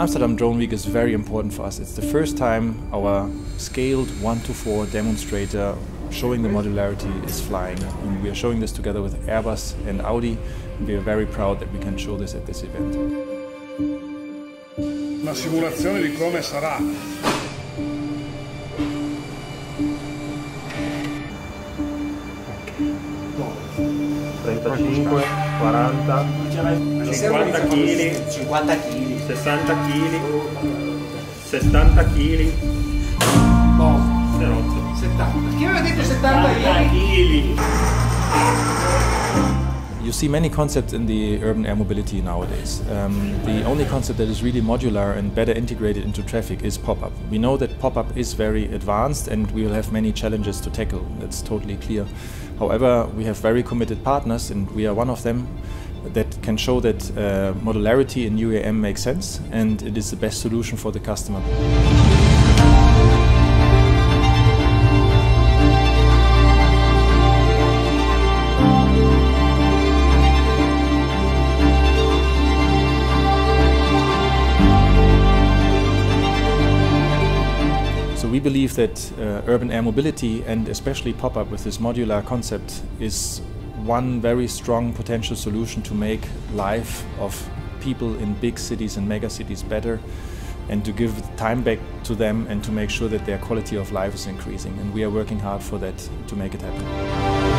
Amsterdam Drone Week is very important for us. It's the first time our scaled 1 to 4 demonstrator showing the modularity is flying. And we are showing this together with Airbus and Audi. And we are very proud that we can show this at this event. Di come sarà 35, 40, 50 kg, 50 kg. 60 kg, 70 kg, No, Serotto. 70. Chi aveva detto 70 ieri? kg. You see many concepts in the urban air mobility nowadays. Um, the only concept that is really modular and better integrated into traffic is pop-up. We know that pop-up is very advanced and we will have many challenges to tackle. That's totally clear. However, we have very committed partners and we are one of them that can show that uh, modularity in UAM makes sense and it is the best solution for the customer. We believe that uh, urban air mobility and especially pop-up with this modular concept is one very strong potential solution to make life of people in big cities and mega cities better and to give time back to them and to make sure that their quality of life is increasing. And we are working hard for that to make it happen.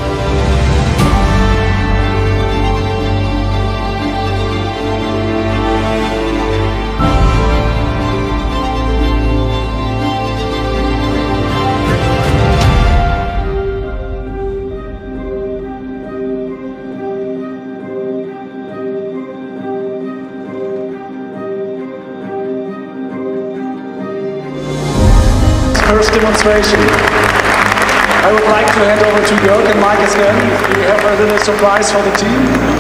First demonstration. I would like to hand over to Jörg and Mike again. We have a little surprise for the team.